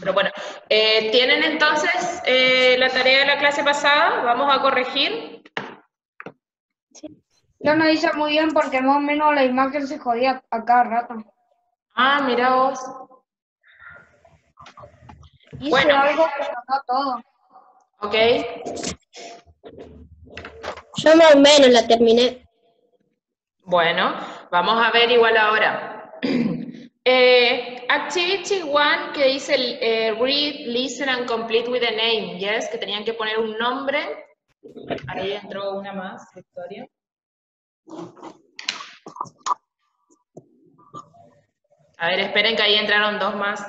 Pero bueno, eh, ¿tienen entonces eh, la tarea de la clase pasada? Vamos a corregir. Yo no hice muy bien porque más o menos la imagen se jodía a cada rato. Ah, mira vos. Hice Bueno. algo, pero no todo. Ok. Yo más o menos la terminé. Bueno, vamos a ver igual ahora. Eh, activity 1 que dice eh, read, listen and complete with a name, yes, que tenían que poner un nombre. Ahí entró una más, Victoria. A ver, esperen que ahí entraron dos más.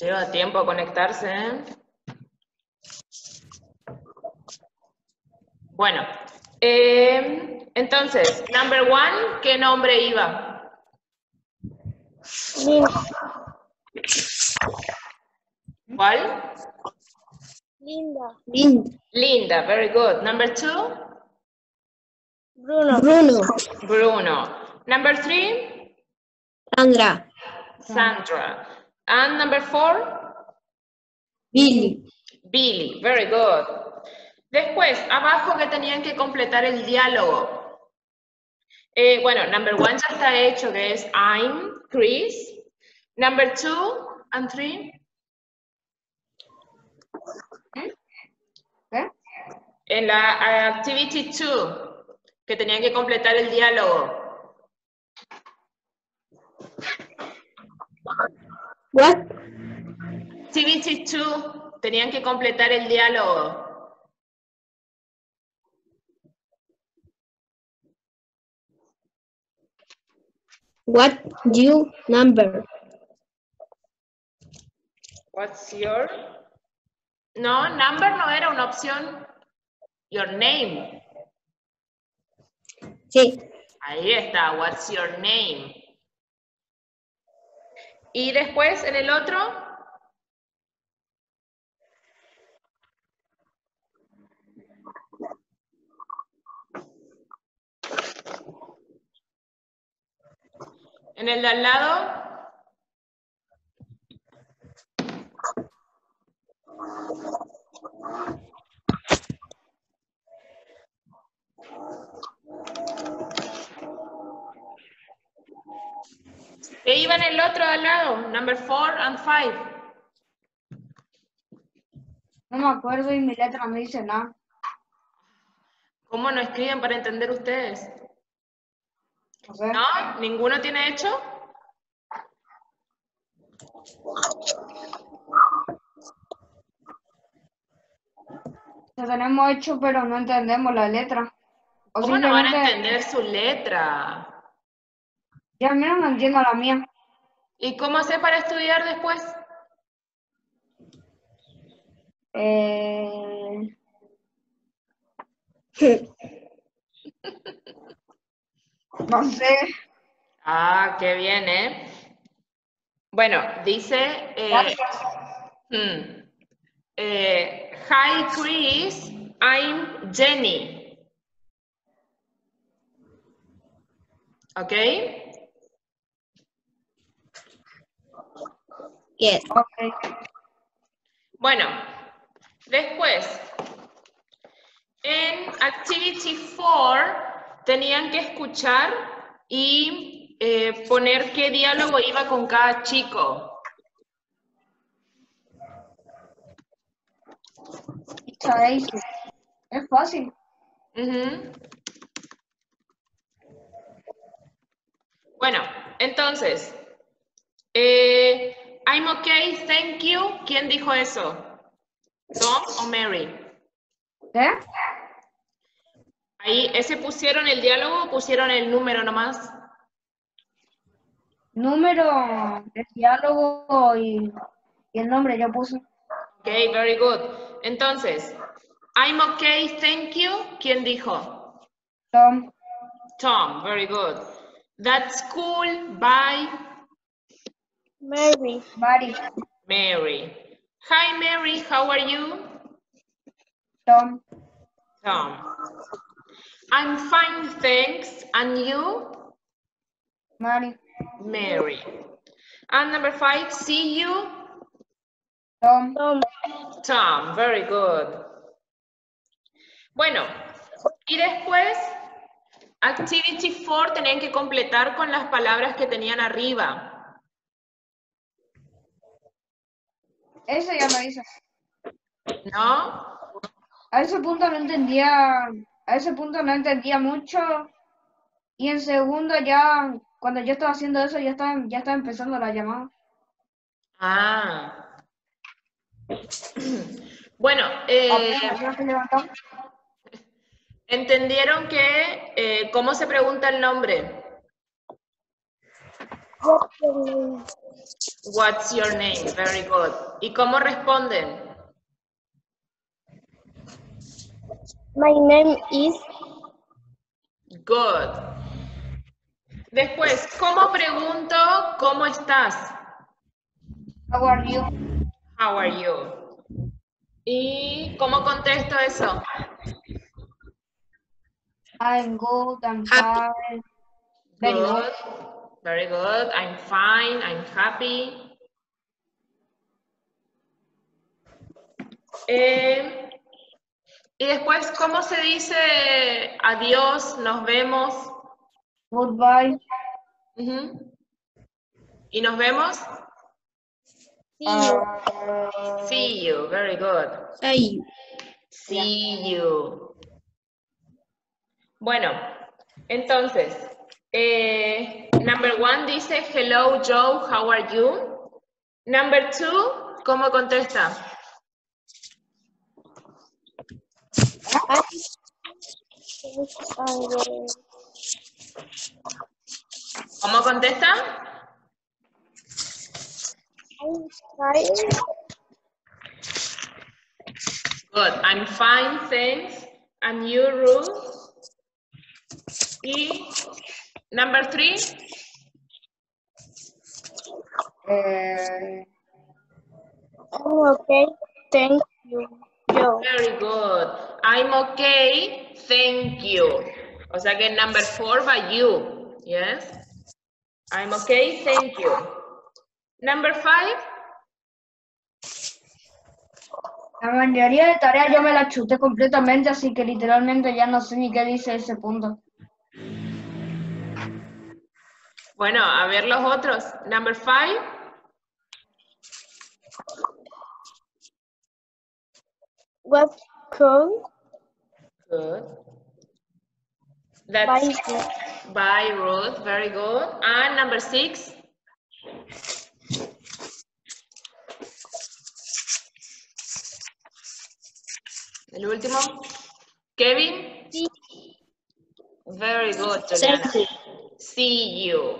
Lleva tiempo conectarse, ¿eh? Bueno, eh, entonces, number one, ¿qué nombre iba? ¿Cuál? Linda. Linda. Linda, very good. Number two, Bruno. Bruno. Bruno. Number three, Sandra. Sandra. And number four, Billy. Billy, very good. Después, abajo que tenían que completar el diálogo. Eh, bueno, number one ya está hecho, que es I'm Chris. Number two and three. ¿Qué? En la activity two, que tenían que completar el diálogo. What? Activity two, tenían que completar el diálogo. What you number? What's your? No, number no era una opción. Your name. Sí. Ahí está, what's your name? Y después en el otro, en el de al lado, ¿qué iba en el otro al lado? Number four and five. No me acuerdo y mi letra no dice nada. ¿Cómo no escriben para entender ustedes? No. ¿Ninguno tiene hecho? Lo tenemos hecho, pero no entendemos la letra. O ¿Cómo no van a entender su letra? Ya al menos no entiendo la mía. ¿Y cómo hacer para estudiar después? Eh, no sé. Ah, qué bien, ¿eh? Bueno, dice... eh, hmm, eh, Hi, Chris. I'm Jenny. ¿Ok? Yes. Ok. Bueno, después, en Activity 4 tenían que escuchar y eh, poner qué diálogo iba con cada chico. Es fácil. Ujú. Bueno, entonces, eh, I'm okay, thank you. ¿Quién dijo eso? ¿Tom o Mary? ¿Qué? Ahí, ¿ese pusieron el diálogo o pusieron el número nomás? Número, el diálogo y, y el nombre yo puse. Ok, very good. Entonces, I'm okay, thank you. ¿Quién dijo? Tom. Tom, very good. That's cool, bye, Mary. Mari. Mary. Hi, Mary, how are you? Tom. Tom. I'm fine, thanks. And you? Mari. Mary. And number five, see you? Tom. Tom. Tom, very good. Bueno, y después, activity 4 tenían que completar con las palabras que tenían arriba. Ese ya lo hice. ¿No? A ese punto no entendía, a ese punto no entendía mucho. Y en segundo ya, cuando yo estaba haciendo eso, ya estaba, ya estaba empezando la llamada. Ah. Bueno, eh, entendieron que, eh, ¿cómo se pregunta el nombre? What's your name? Very good. ¿Y cómo responden? My name is Good. Después, ¿cómo pregunto cómo estás? How are you? How are you? ¿Y cómo contesto eso? I'm good, I'm Happy. fine. Very good. Good. Very good. I'm fine. I'm happy. Eh, y después, ¿cómo se dice adiós, nos vemos? Goodbye. Ujú. ¿Y nos vemos? see you. Uh, See you. Very good. See you. See you. Bueno, entonces, eh, number one dice, hello Joe, how are you? Number two, ¿cómo contesta? ¿Cómo contesta? Good, I'm fine, thanks. And you, Ruth? Y number three, eh, Oh, okay. Thank you. Joe. very good. I'm okay, thank you. O sea que number four by you, yes? I'm okay, thank you. Number five, la mayoría de tareas yo me las chuté completamente, así que literalmente ya no sé ni qué dice ese punto. bueno, a ver los otros. Number five, What code? good. That's Bye. by Ruth, very good. And number six, el último, Kevin. See Very good, Juliana. You. See you.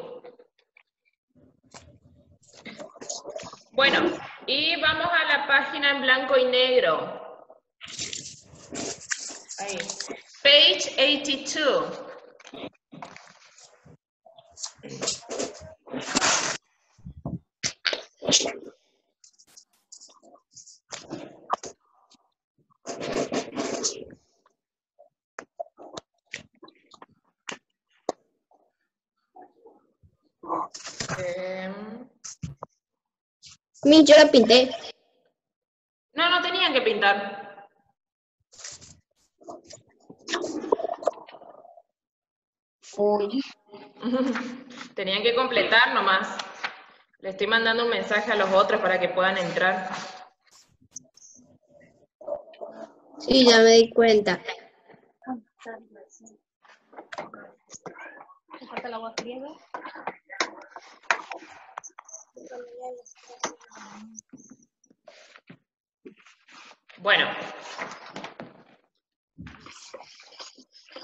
Bueno, y vamos a la página en blanco y negro. Ahí. Page 82. Mi, yo la pinté. no, no tenían que pintar. Uy. Tenían que completar nomás. Le estoy mandando un mensaje a los otros para que puedan entrar. Sí, ya me di cuenta. Bueno.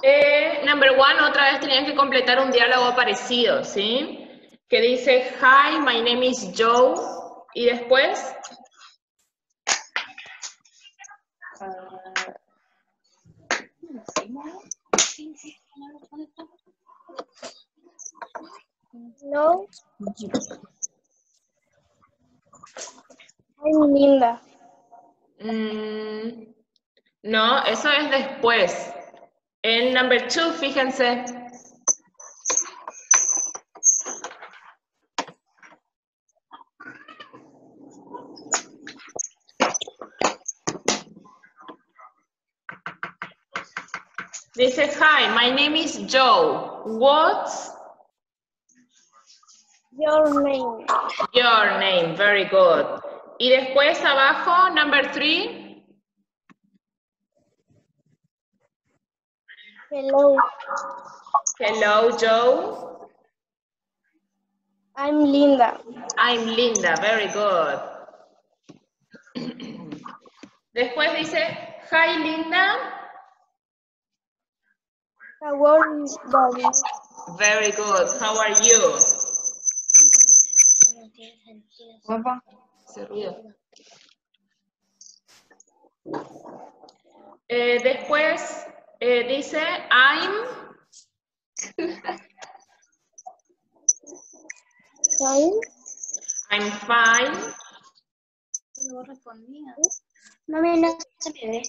Eh, number one, otra vez tenían que completar un diálogo parecido, ¿sí? Que dice, hi, my name is Joe. Y después, No. I'm Linda. Mm, no, eso es después. En number two, fíjense. Dice, hi, my name is Joe. What's Your name. your name? Very good. Y después abajo, number three. Hello. Hello, Joe. I'm Linda. I'm Linda. Very good. Después dice, hi, Linda. How are you, Daddy? Very good. How are you? Ese ruido. Eh, después eh, dice, I'm, Fine. I'm fine. Mami, no se me ve.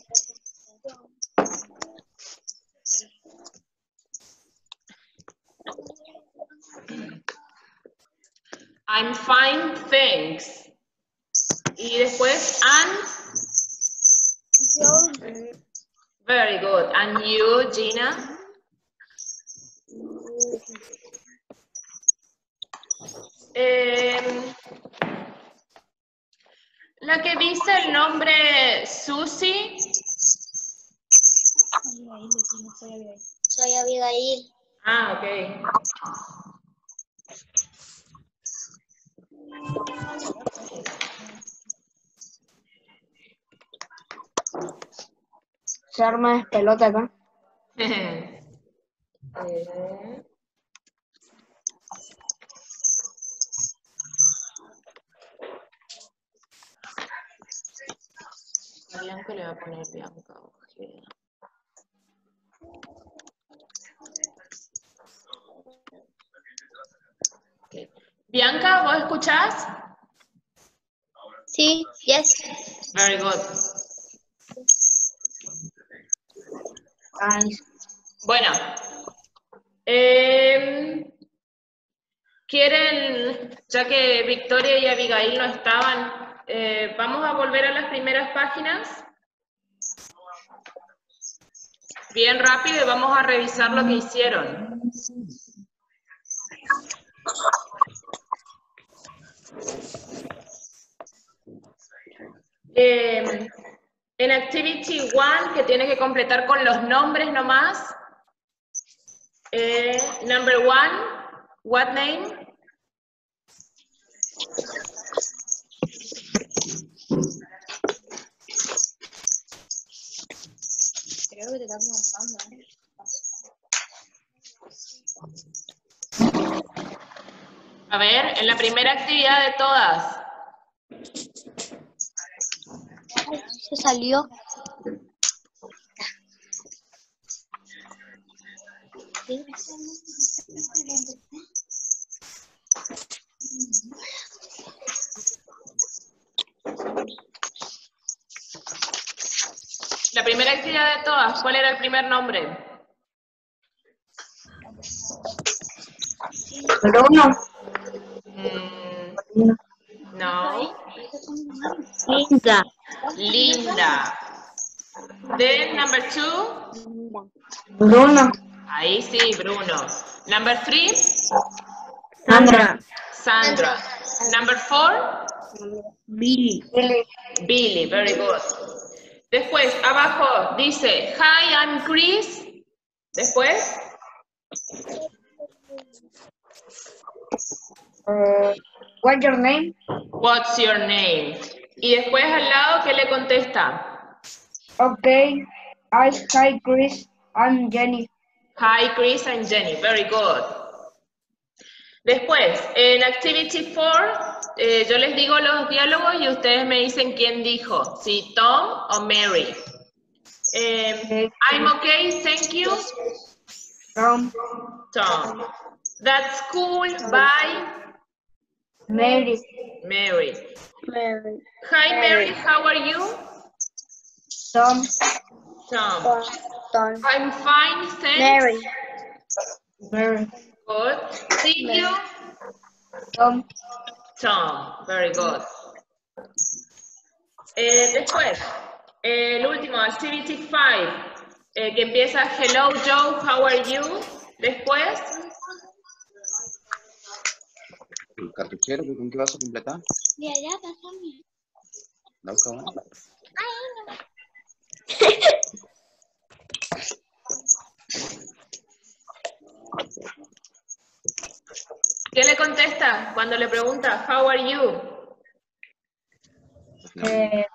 I'm fine, thanks. Y después, and, very good. And you, Gina? Em, la que dice el nombre Susi, Soy Abigail. ah, ok. Se arma de pelota acá. Eh, a Bianca le va a poner Bianca Ojeda. Ok. Bianca, ¿vos escuchás? Sí, yes. Very good. Bueno, em, ¿quieren, ya que Victoria y Abigail no estaban, eh, vamos a volver a las primeras páginas? Bien rápido y vamos a revisar lo que hicieron. Em, en Activity 1, que tiene que completar con los nombres nomás. Eh, number one, what name? Creo que te estás montando. A ver, en la primera actividad de todas. Se salió. La primera actividad de todas, ¿cuál era el primer nombre? Bruno. Mm, no, Linda. Linda. Then number two, Bruno. ahí sí, Bruno. Number three, Sandra. Sandra. Number four, Billy. Billy. Very good. Después, abajo dice, Hi, I'm Chris. Después, Uh, what's your name? What's your name? Y después al lado, ¿qué le contesta? Okay. I hi Chris. I'm Jenny. Hi, Chris and Jenny. Very good. Después, en Activity 4, eh, yo les digo los diálogos y ustedes me dicen quién dijo, si Tom o Mary. Eh, I'm okay, thank you, From Tom. That's cool, bye, Mary. Mary. Mary. Hi, Mary, how are you? Tom. Tom. Tom. I'm fine, thanks. Mary. Mary. Good. See you, Tom. Tom. Very good. Eh, después, eh, el último, Activity 5, eh, que empieza Hello Joe, how are you? Después, El cartuchero, ¿con qué vas a completar? De allá, pásame. La busca uno. ¿qué le contesta cuando le pregunta How are you? Eh,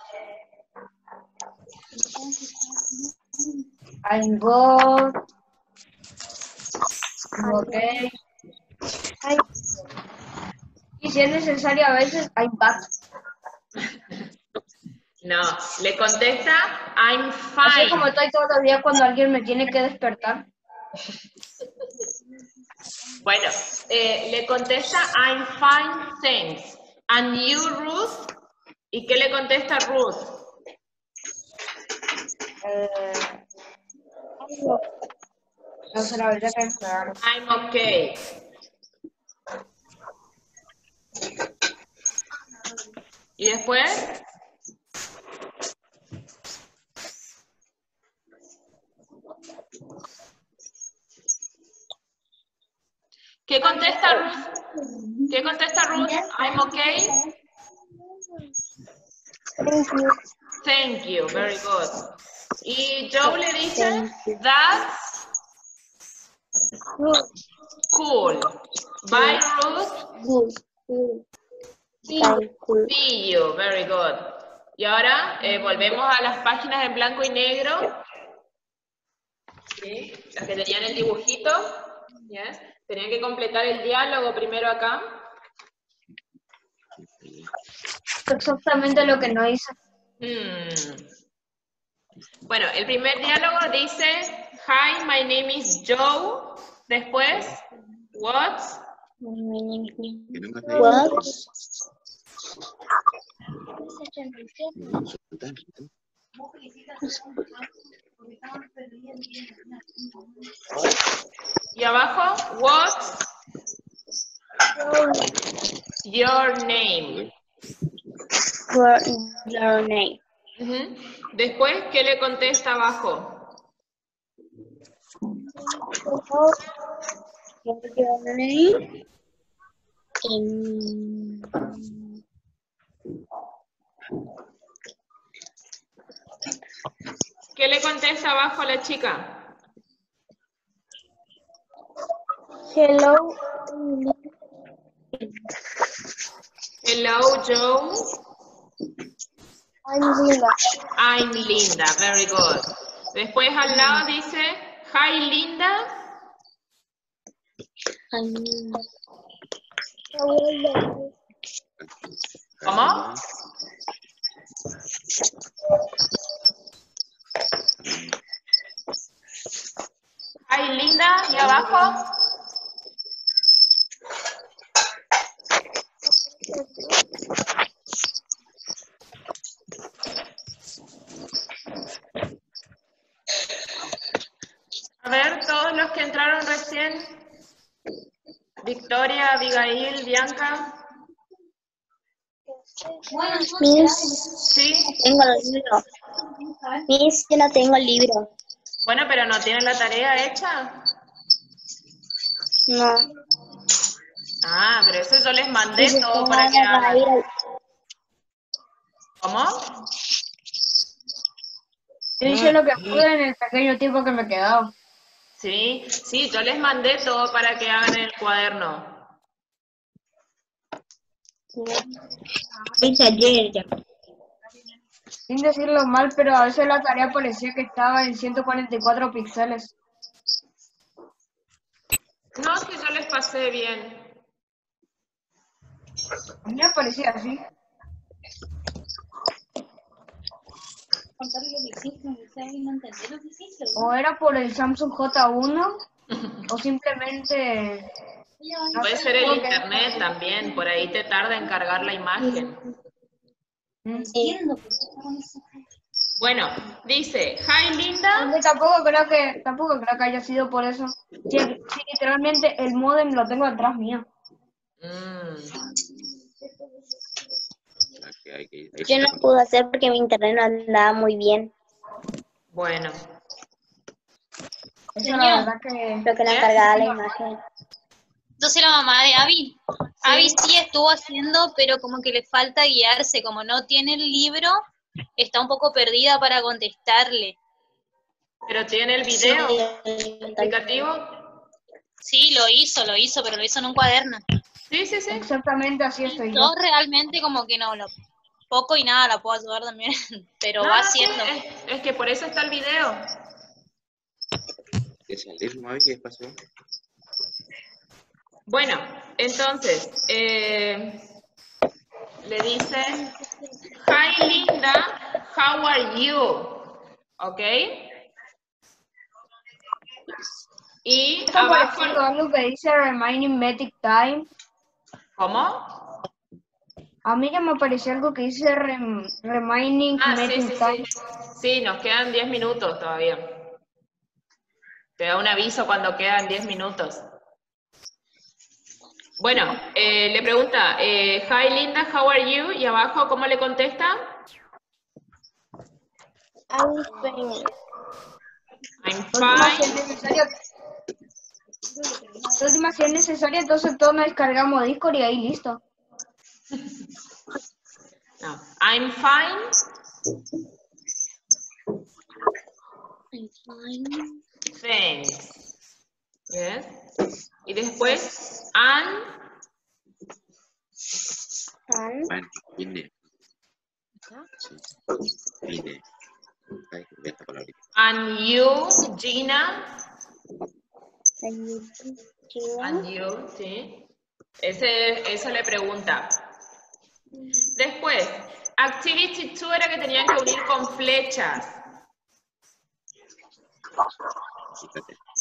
I'm good. I'm okay. Y si es necesario a veces, I'm back. No, le contesta I'm Así como fine. estoy todos los días cuando alguien me tiene que despertar. Bueno, eh, le contesta I'm fine, thanks. And you, Ruth? ¿Y qué le contesta Ruth? Eh, no sé, la verdad que. I'm okay. ¿Y después? ¿Qué contesta Ruth? ¿Qué contesta Ruth? I'm okay. Thank you. Very good. Y Joe le dice, that's cool. Bye, Ruth. Good. Good. Very cool. See you. Very good. Y ahora eh, volvemos a las páginas en blanco y negro. ¿Sí? Las que tenían el dibujito. Yes. Tenían que completar el diálogo primero acá. Exactamente lo que no hice. Hmm. Bueno, el primer diálogo dice, Hi, my name is Joe. Después, what? What? Y abajo, what's your name? What is your name? Ujú. Después, ¿qué le contesta abajo? What is your name? Um, le contesta abajo a la chica? hello. Hello, Joe. I'm Linda. I'm Linda. Very good. Después al lado dice, Hi, Linda. I'm Linda. ¿Cómo? Hi, Abajo, a ver, todos los que entraron recién. Victoria, Abigail, Bianca. Miss, Sí. tengo el libro. Miss, yo no tengo el libro. Bueno, pero no tienen la tarea hecha. No. Ah, pero eso yo les mandé todo para que hagan. al- ¿Cómo? Yo hice lo que pude en el pequeño tiempo que me quedaba. Sí, sí, yo les mandé todo para que hagan el cuaderno. Hice ayer ya. Sin decirlo mal, pero a veces la tarea parecía que estaba en 144 píxeles. No, que yo les pasé bien. A mí me parecía así. O era por el Samsung J1 o simplemente... Puede ser el internet también, por ahí te tarda en cargar la imagen. Mm. Bueno, dice, hi Linda. Tampoco creo que tampoco creo que haya sido por eso. Sí, sí, literalmente el modem lo tengo atrás mío. Mm, Yo no pude hacer porque mi internet no andaba muy bien. bueno, Eso la verdad que... Creo que la cargaba la imagen. Yo soy la mamá de Abby. Abby sí estuvo haciendo, pero como que le falta guiarse. Como no tiene el libro, está un poco perdida para contestarle. Pero tiene el video Sí, explicativo. Sí, lo hizo, lo hizo, pero lo hizo en un cuaderno. Sí, sí, sí. Exactamente así estoy yo. Yo realmente como que no, lo poco y nada la puedo ayudar también, pero No, va haciendo. es, es que por eso está el video. que salir, ¿no? ¿Qué pasó? Bueno, entonces, eh, le dicen, hi Linda, how are you? ¿Ok? Y Está abajo, algo que dice Remaining Metric Time. ¿cómo? A mí ya me apareció algo que dice rem- Remaining Ah, sí, Metric sí, Time. sí. Sí, nos quedan 10 minutos todavía. Te da un aviso cuando quedan 10 minutos. Bueno, eh, le pregunta, eh, hi Linda, how are you? Y abajo, ¿cómo le contesta? I'm Última es fine. última si es necesario, entonces todos nos descargamos Discord y ahí listo. No, I'm fine. Thanks. Yes. Y después, and, Bueno, vine. Ve esta palabrita. and you, Gina. And you, sí. Ese, eso le pregunta. Después, activity 2 era que tenían que unir con flechas.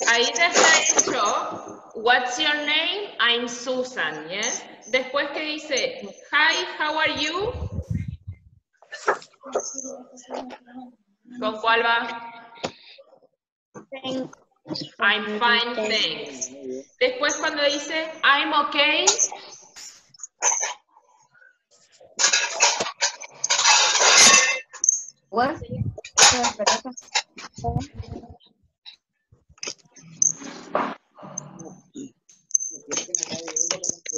Ahí ya está hecho. What's your name? I'm Susan, yes. Después que dice, hi, how are you? ¿Con cuál va? I'm fine, thanks. Después cuando dice, I'm okay, verdad.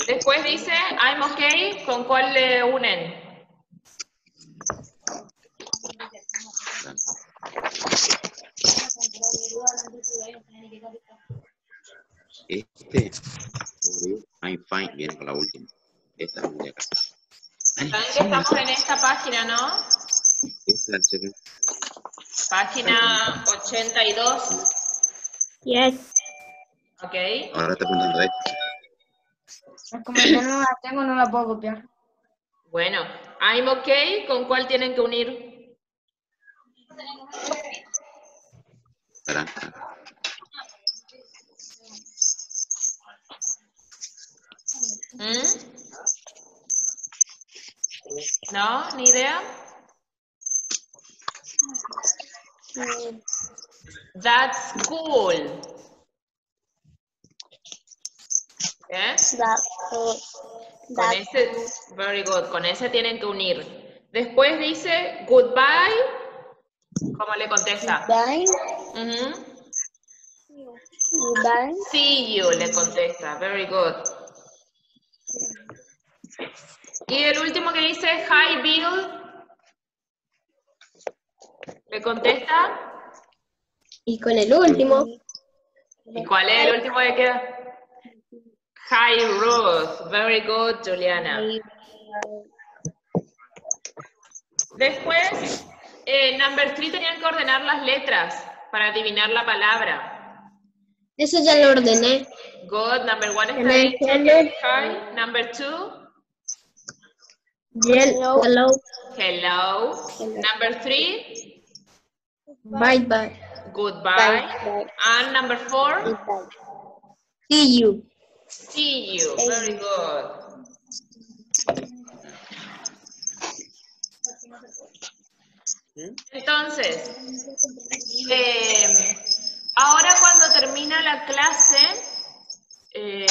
después dice, I'm okay, ¿con cuál le unen? Este, I'm fine, viene con la última. Esta es de acá. Saben que estamos en esta página, ¿no? esta es la Página 82, Yes. ¿ok? Ahora está apuntando esto. Es como yo no la tengo, no la puedo copiar. Bueno, I'm okay, ¿con cuál tienen que unir? Para. ¿Mm? ¿No? ¿Ni idea? That's cool. ¿Eh? That, Con that, ese, very good, con ese tienen que unir. Después dice goodbye. ¿Cómo le contesta? bye. Ujú. Goodbye. See you, le contesta. Very good. Y el último que dice Hi Bill. Le contesta. Y con el último, ¿Y cuál es el último que queda? Hi Ruth. Very good, Juliana. Después, eh, number three tenían que ordenar las letras para adivinar la palabra. eso ya lo ordené. Good. Number one está hello. Hi. Number two. Hello. Hello. Hello. Number three. Bye bye. Goodbye. Bye. And number four. Goodbye. See you. See you. Very good. Entonces, eh, ahora cuando termina la clase, eh,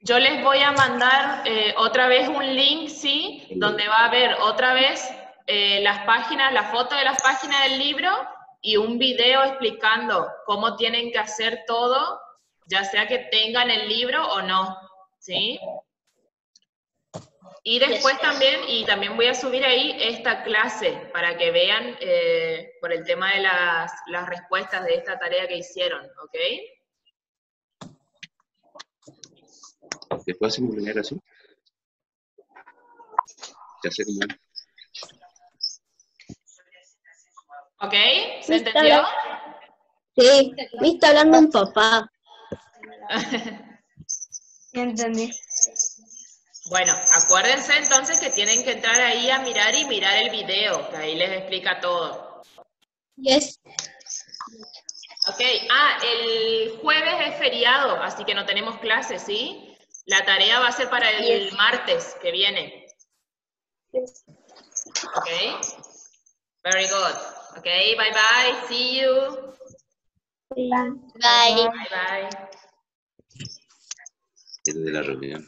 yo les voy a mandar eh, otra vez un link, ¿sí? Donde va a haber otra vez eh, las páginas, la foto de las páginas del libro y un video explicando cómo tienen que hacer todo, ya sea que tengan el libro o no, ¿sí? Y después también, y también voy a subir ahí esta clase para que vean eh, por el tema de las, las respuestas de esta tarea que hicieron, ¿ok? Después hacemos la generación. Ya sé cómo es. ¿Ok? ¿Se entendió? Sí, me está hablando un papá. Entendí. Bueno, acuérdense entonces que tienen que entrar ahí a mirar y mirar el video, que ahí les explica todo. Yes. Ok, ah, el jueves es feriado, así que no tenemos clases, ¿sí? La tarea va a ser para el martes que viene. Ok. Very good. Ok, bye bye, see you. Bye. Bye bye. Desde la reunión.